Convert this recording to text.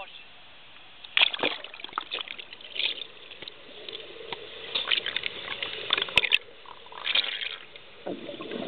wash it.